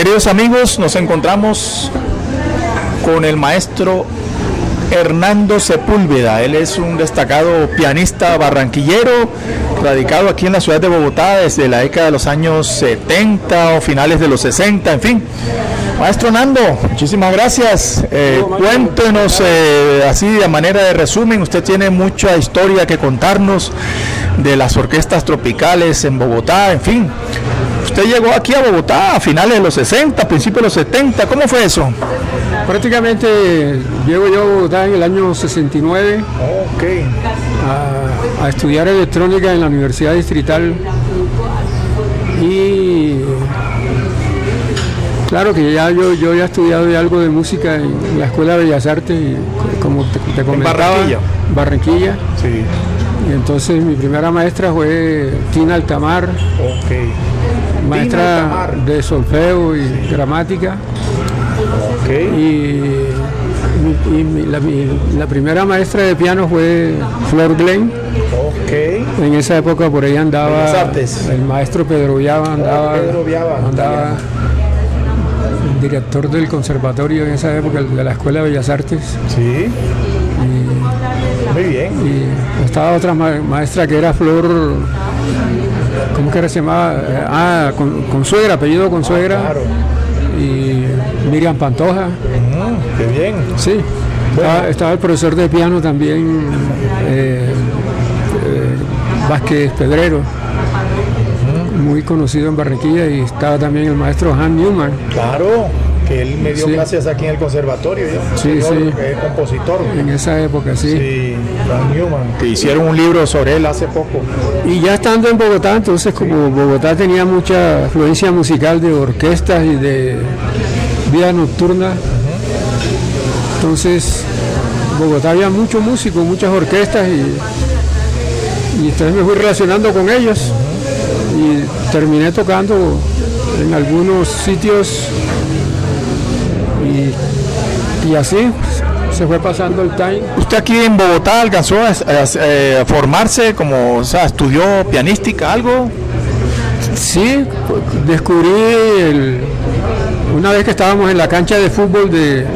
Queridos amigos, nos encontramos con el maestro Hernando Sepúlveda. Él es un destacado pianista barranquillero, radicado aquí en la ciudad de Bogotá desde la década de los años 70 o finales de los 60, en fin. Maestro Nando, muchísimas gracias. Eh, cuéntenos eh, así de manera de resumen, usted tiene mucha historia que contarnos de las orquestas tropicales en Bogotá, en fin. Usted llegó aquí a Bogotá a finales de los 60, principios de los 70, ¿cómo fue eso? Prácticamente llego yo a Bogotá en el año 69 Ok. a, a estudiar electrónica en la Universidad Distrital y claro que ya yo, yo ya he estudiado ya algo de música en la Escuela de Bellas Artes y como te, te comentaba Barranquilla. Barranquilla. Sí. Y entonces mi primera maestra fue Tina Altamar, Ok. maestra Altamar. de solfeo y gramática. Y, la, mi- la primera maestra de piano fue Flor Glenn. Ok. En esa época por ahí andaba el maestro Pedro Viaba, andaba, Pedro andaba el director del conservatorio en esa época de la Escuela de Bellas Artes. Sí. Muy bien. Estaba otra ma- maestra que era Flor, ¿cómo que era se llamaba? Eh, Ah, con, Consuegra, apellido Consuegra. Claro. Y Miriam Pantoja. Mm, qué bien. Sí, estaba, estaba el profesor de piano también, eh, eh, Vázquez Pedrero, muy conocido en Barranquilla, y estaba también el maestro Han Newman. Claro. Que él me dio Sí. clases aquí en el conservatorio. yo. Sí, Señor, sí. eh, compositor. En esa época, sí. Sí, Newman. Que hicieron un libro sobre él hace poco. Y ya estando en Bogotá, entonces como Bogotá tenía mucha afluencia musical de orquestas y de vida nocturna, entonces Bogotá había muchos músicos, muchas orquestas y, y entonces me fui relacionando con ellos y terminé tocando en algunos sitios y, y así pues, se fue pasando el time. ¿Usted aquí en Bogotá alcanzó a, a- a formarse como, o sea, estudió pianística, algo? Sí, descubrí el- una vez que estábamos en la cancha de fútbol de, de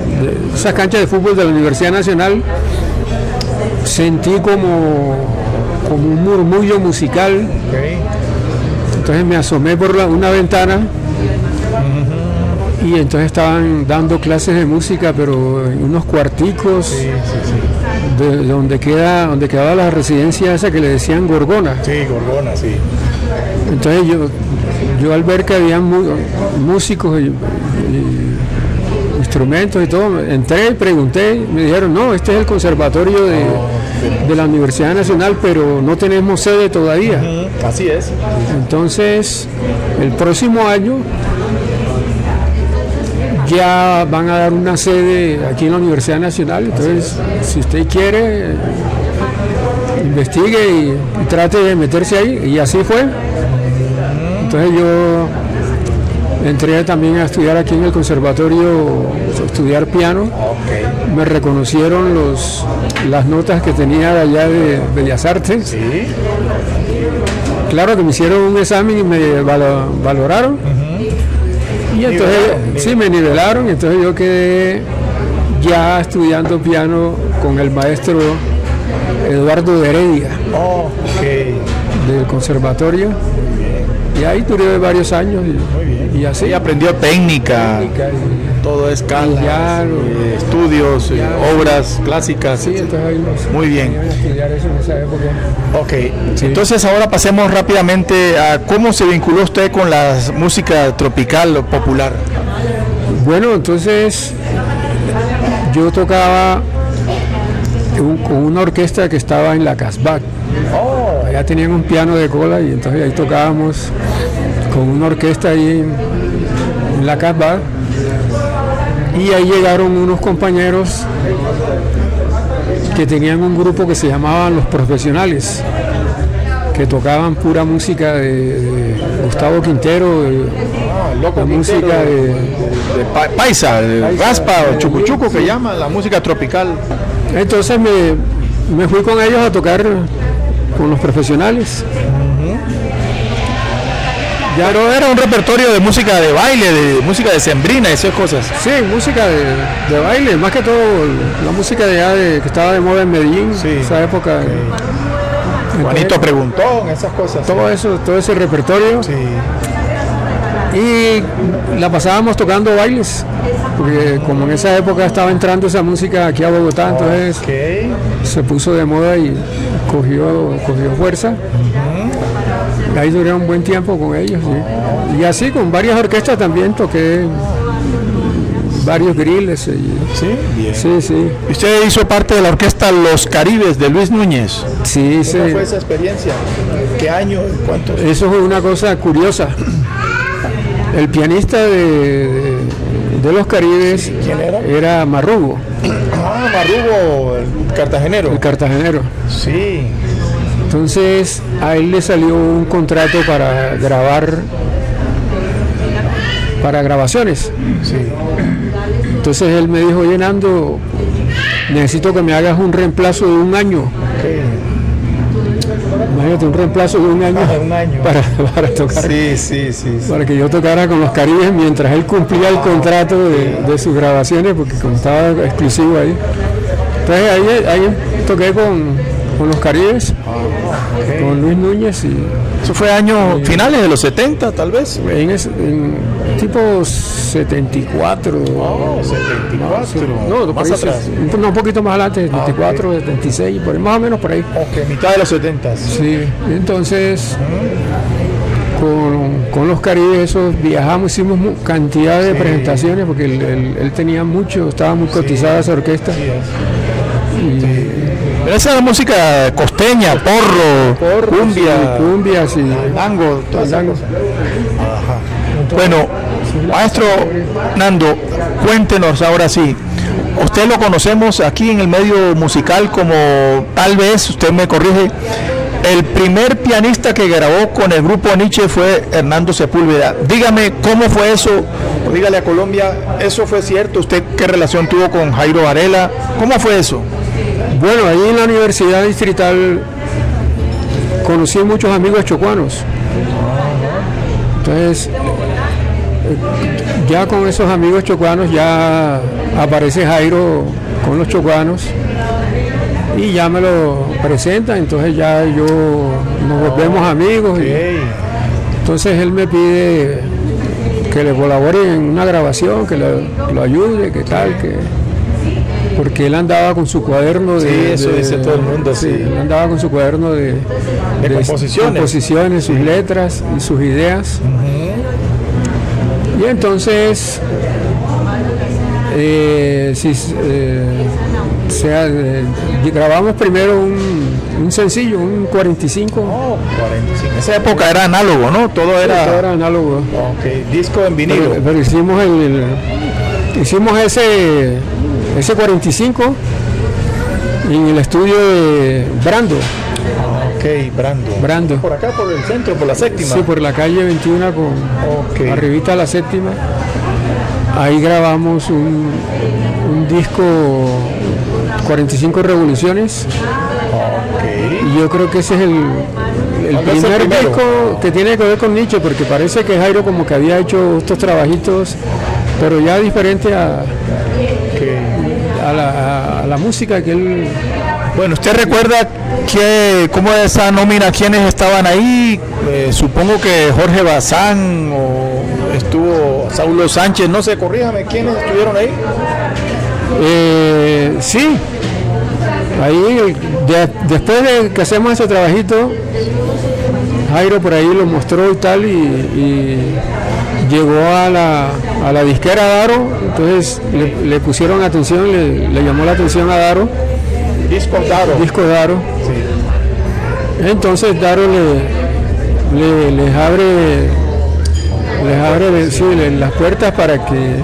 esa cancha de fútbol de la Universidad Nacional, sentí como, como un murmullo musical. Entonces me asomé por la- una ventana y entonces estaban dando clases de música, pero en unos cuarticos de, de donde queda, donde quedaba la residencia esa que le decían Gorgona. Sí, Gorgona, sí. Entonces yo, yo al ver que había músicos y, y instrumentos y todo, entré y pregunté, me dijeron, no, este es el conservatorio de, de la Universidad Nacional, pero no tenemos sede todavía. Así es. Entonces, el próximo año ya van a dar una sede aquí en la Universidad Nacional. Entonces, si usted quiere, investigue y, y trate de meterse ahí. Y así fue. Entonces yo entré también a estudiar aquí en el conservatorio, estudiar piano. Me reconocieron los, las notas que tenía de allá de Bellas Artes. Sí. Claro que me hicieron un examen y me valo- valoraron. Y entonces, Nivelaron, sí, me nivelaron. Entonces yo quedé ya estudiando piano con el maestro Eduardo de Heredia Ok. del conservatorio. Y ahí duré varios años. Y, y así. Sí, aprendió técnica, técnica y- todo escalas, Piano, eh, estudios, eh, obras clásicas. Sí, entonces Muy bien. eso en esa época. Ok, entonces ahora pasemos rápidamente a cómo se vinculó usted con la música tropical o popular. Bueno, entonces yo tocaba un- con una orquesta que estaba en la Casbah. Allá tenían un piano de cola y entonces ahí tocábamos con una orquesta ahí en, en la Casbah. Y ahí llegaron unos compañeros que tenían un grupo que se llamaban Los Profesionales, que tocaban pura música de, de Gustavo Quintero, de- la música de, de pa- paisa, de raspa o chucuchuco que sí. llama la música tropical. Entonces me, me fui con ellos a tocar con los profesionales. Ya no era un repertorio de música de baile, de música de sembrina, esas cosas. Sí, música de, de baile, más que todo la música de de, que estaba de moda en Medellín, Sí. esa época. Juanito preguntó, esas cosas. Todo eso, todo ese repertorio. Sí. Y la pasábamos tocando bailes, porque como en esa época estaba entrando esa música aquí a Bogotá, entonces se puso de moda y cogió, cogió fuerza. Y ahí duré un buen tiempo con ellos. sí. Y así con varias orquestas también toqué varios grilles. y- Sí, bien. sí, sí. Usted hizo parte de la orquesta Los Caribes de Luis Núñez. Sí, sí. ¿Cómo fue esa experiencia? ¿Qué año? ¿Cuántos? Eso fue una cosa curiosa. El pianista de, de- de los Caribes ¿Quién era? Marrugo, Ah, Marrugo, el cartagenero. el cartagenero. Sí. Entonces a él le salió un contrato para grabar, para grabaciones. Sí. Entonces él me dijo, oye Nando, necesito que me hagas un reemplazo de un año. Imagínate, un reemplazo de un año, Ah, un año. Para, para tocar. Sí, sí, sí. sí. para que yo tocara con los Caribes mientras él cumplía el contrato de, de sus grabaciones, porque como estaba exclusivo ahí. Entonces ahí, ahí toqué con, con los Caribes, con Luis Núñez y Eso fue años finales de los 70, tal vez. en, ese- en tipo 74. Oh, 74. No, más ahí, atrás. un- no, un poquito más adelante, 74, 76, por ahí, más o menos por ahí. Ok, mitad de los 70. Sí, entonces con, con los Caribes esos viajamos, hicimos cantidad de presentaciones porque él, él- él tenía mucho, estaba muy cotizada esa orquesta. Y Pero esa es la música costeña, porro, cumbia, cumbias y tango, tango. Bueno, maestro Nando, cuéntenos ahora sí. Usted lo conocemos aquí en el medio musical como tal vez, usted me corrige, el primer pianista que grabó con el grupo Nietzsche fue Hernando Sepúlveda. Dígame cómo fue eso, dígale a Colombia, ¿eso fue cierto? ¿Usted qué relación tuvo con Jairo Varela? ¿Cómo fue eso? Bueno, ahí en la Universidad Distrital conocí muchos amigos chocuanos. Entonces, eh, ya con esos amigos chocuanos ya aparece Jairo con los chocuanos y ya me lo presenta, entonces ya yo nos volvemos amigos. y- entonces él me pide que le colabore en una grabación, que lo, lo ayude, que tal, que porque él andaba con su cuaderno de, Sí, eso de- dice todo el mundo, sí. él andaba con su cuaderno de, De composiciones. composiciones, sus letras y sus ideas. Y entonces, eh, si, eh, sea, eh, grabamos primero un, un sencillo, un 45. Oh, 45. En esa época era análogo, ¿no? Todo era, Todo era análogo. Ok, disco en vinilo. Pero, pero hicimos el, el- hicimos ese ese 45 en el estudio de Brando, Ok, Brando. Brando. Por acá, por el centro, por la séptima. sí, por la calle 21 con Ok. arribita a la séptima. Ahí grabamos un, un disco 45 revoluciones Ok. y yo creo que ese es el, primer disco que tiene que ver con Nietzsche porque parece que Jairo como que había hecho estos trabajitos pero ya diferente a, a la, a- la música que él Bueno, ¿usted recuerda que, cómo esa nómina, quiénes estaban ahí? Eh, supongo que Jorge Bazán o estuvo Saulo Sánchez, no sé, corríjame, ¿quiénes estuvieron ahí? Eh, sí, ahí de- después de que hacemos ese trabajito, Jairo por ahí lo mostró y tal, y, y llegó a la, a la disquera Daro, entonces le, le pusieron atención, le, le llamó la atención a Daro, Disco Daro. disco Daro. Entonces Daro le, le- les abre, les abre sí, las puertas para que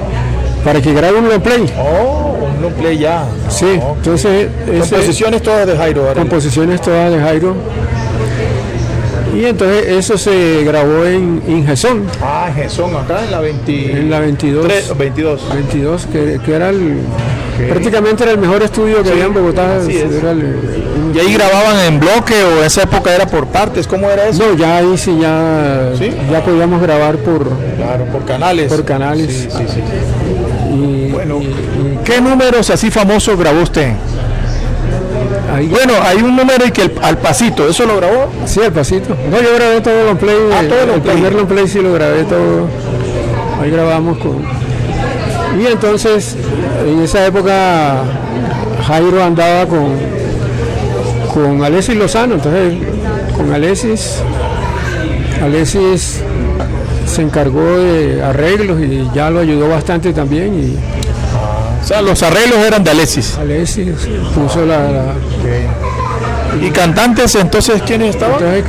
para que grabe un long play. Oh, un long play ya. Sí, entonces ese- Composiciones todas de Jairo Varela. composiciones todas de Jairo. Y entonces eso se grabó en Ingesón, Ah, Gesón, acá en la 20... en la 22, 22. 22 que, que era el, Prácticamente era el mejor estudio que había en Bogotá. era el- ¿Y ahí grababan en bloque o en esa época era por partes? ¿Cómo era eso? no, ya ahí sí ya, ¿Sí? ya podíamos grabar por Claro, por canales. Por canales. Sí, sí, sí. y, Bueno, y- ¿qué números así famosos grabó usted? Ahí- Bueno, hay un número y que el- al pasito, ¿eso lo grabó? Sí, el pasito. No, yo grabé todo long play. Ah, todo el play. primer long play sí lo grabé todo. Ahí grabamos con. Y entonces, en esa época, Jairo andaba con, con Alexis Lozano. Entonces, con Alexis, Alexis se encargó de arreglos y ya lo ayudó bastante también. Y O sea, los arreglos eran de Alexis. Alexis puso la- la, ¿Y cantantes entonces quiénes estaban? Entonces,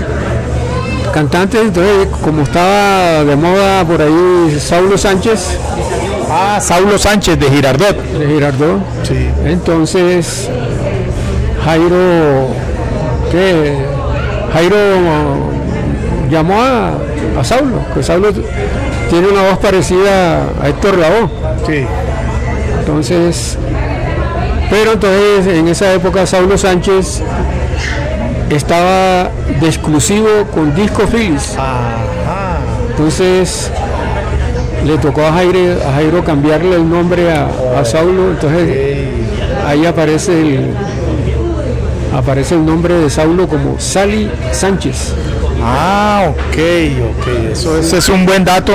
cantantes, entonces, como estaba de moda por ahí Saulo Sánchez Ah, Saulo Sánchez de Girardot. de Girardot, Sí. entonces Jairo, ¿qué? Jairo llamó a, a Saulo, que Saulo tiene una voz parecida a Héctor Lavoe. Sí. Entonces, pero entonces en esa época Saulo Sánchez estaba de exclusivo con Disco Phillips. Entonces le tocó a Jairo, a Jairo cambiarle el nombre a, a Saulo. Entonces ahí aparece el aparece el nombre de Saulo como Sally Sánchez. Ah, ok, ok. Eso es un buen dato.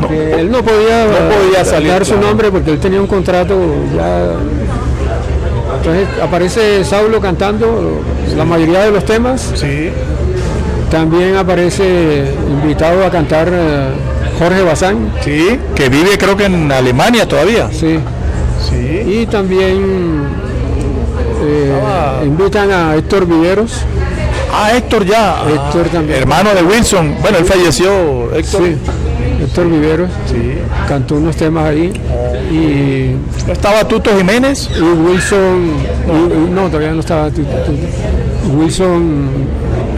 Porque él no podía, No podía salir, dar su claro. nombre porque él tenía un contrato ya. Entonces aparece Saulo cantando la mayoría de los temas. Sí. También aparece invitado a cantar eh, Jorge Bazán. Sí, que vive creo que en Alemania todavía. Sí. Sí. Y también eh, invitan a Héctor Viveros. Ah, Héctor ya. Héctor Ah, también. Hermano de Wilson. Bueno, él falleció, Héctor. Sí, Héctor Viveros Sí. cantó unos temas ahí. Y, ¿No estaba Tuto Jiménez? y Wilson, y- y- no, todavía no estaba. tu- tu- Wilson,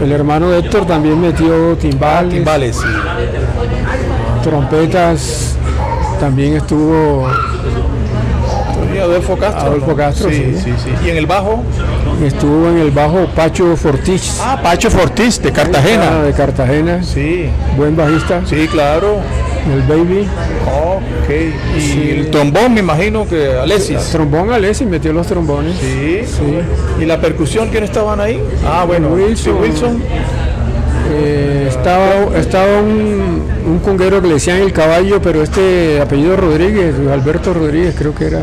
el hermano de Héctor, también metió timbales, Timbales, sí. trompetas. También estuvo, Y Adolfo Castro. Adolfo Castro, sí, sí. sí, sí. ¿Y en el bajo? estuvo en el bajo Pacho Fortis Ah, Pacho Fortis, de Cartagena. de Cartagena, Sí, buen bajista, sí, claro. el Baby. Ok. Y Sí. el trombón, me imagino que Alexis. Trombón Alessi metió los trombones. Sí. Sí. ¿Y la percusión quiénes estaban ahí? Ah, bueno, Wilson. Wilson. Eh, estaba estaba un, un conguero que le decían el caballo, pero este apellido Rodríguez, Alberto Rodríguez creo que era.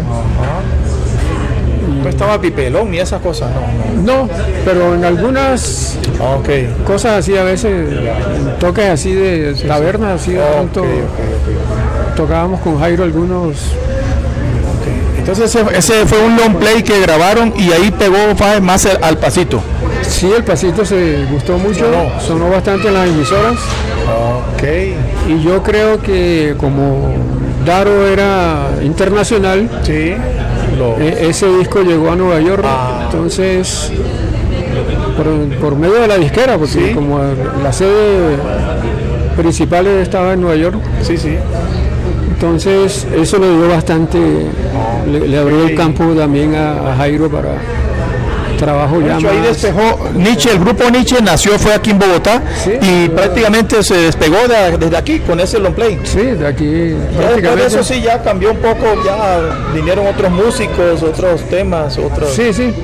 No estaba Pipelón ni esas cosas, no. No, pero en algunas Ah, Ok. cosas así a veces, toques así de tabernas, así de pronto tocábamos con Jairo algunos. Entonces ese, ese fue un long play que grabaron y ahí pegó más al, al pasito. Sí, el pasito se gustó mucho, Sonó. sonó bastante en las emisoras. Ok. Y yo creo que como Daro era internacional, Sí. Lo, E- ese disco llegó a Nueva York, Ah. entonces por, por medio de la disquera, porque Sí. como la sede principal estaba en Nueva York, sí, sí. entonces eso le dio bastante, le, le abrió el campo también a, a Jairo para trabajo ya hecho, ahí más. despejó Nietzsche, el grupo Nietzsche nació, fue aquí en Bogotá Sí. y prácticamente se despegó de- desde aquí con ese long play. Sí, de aquí después de eso sí ya cambió un poco, ya vinieron otros músicos, otros temas, otros. Sí, sí.